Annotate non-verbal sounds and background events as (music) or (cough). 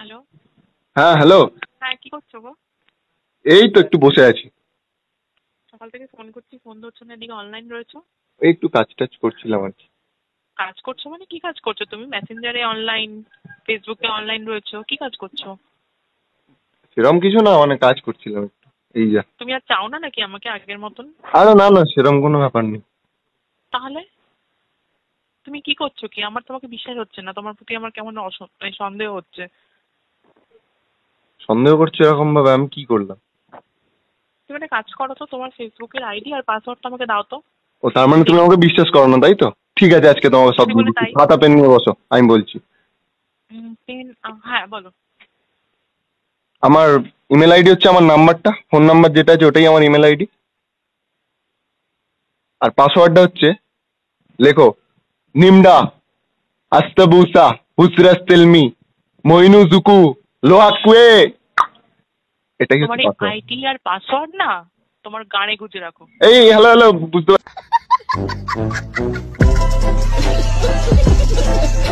Hello. হ্যাঁ hello. হ্যাঁ কি করছ গো? এই তো একটু বসে আছি। সকাল থেকে ফোন করছি ফোন ধরছো না এদিকে অনলাইন রয়েছো? এই একটু কাজ টাজ করছিলাম আর কি। কাজ করছ মানে কি কাজ করছ? তুমি মেসেঞ্জারে অনলাইন ফেসবুকে অনলাইন রয়েছো কি কাজ করছ? সেরকম কিছু না মানে কাজ করছিলাম একটু। এই যা। তুমি আর চাও না নাকি আমাকে আগের মতন? আরে না না সেরকম কোনো ব্যাপার নেই। তাহলে? তুমি কি করছ কি? আমার তোমাকে বিশ্বাস হচ্ছে না তোমার প্রতি আমার কেমন অস- এই সন্দেহ হচ্ছে। সন্দেহ করছ এরকম ভাবে আমি কি করলাম? তুমি একটা কাজ করো তো তোমার ফেসবুকের আইডি আর পাসওয়ার্ডটা আমাকে দাও তো। ও তার মানে তুমি আমাকে বিশ্বাস করো না তাই তো? ঠিক আছে আজকে তোমাকে সব বলছি। খাতা পেন নিয়ে বসো আমি বলছি। পেন হ্যাঁ বলো। আমার ইমেল আইডি হচ্ছে আমার নাম্বারটা ফোন নাম্বার যেটা আছে ওটাই আমার ইমেল আইডি আর পাসওয়ার্ডটা হচ্ছে লেখো নিমডা আস্তাবুসা হুসরাস তেলমি মইনু জুকু লোহাকুয়ে এটাই তোমার আইডি আর পাসওয়ার্ড না? তোমার গানে গুজে রাখো। এই হ্যালো হ্যালো বুঝতে পার- (laughs)